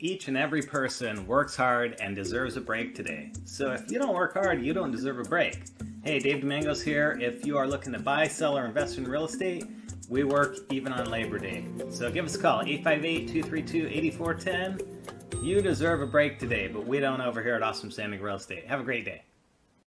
Each and every person works hard and deserves a break today. So if you don't work hard, you don't deserve a break. Hey, Dave Demangos here. If you are looking to buy, sell, or invest in real estate, we work even on Labor Day. So give us a call, 858 232 8410. You deserve a break today, but we don't over here at Awesome San Diego Real Estate. Have a great day.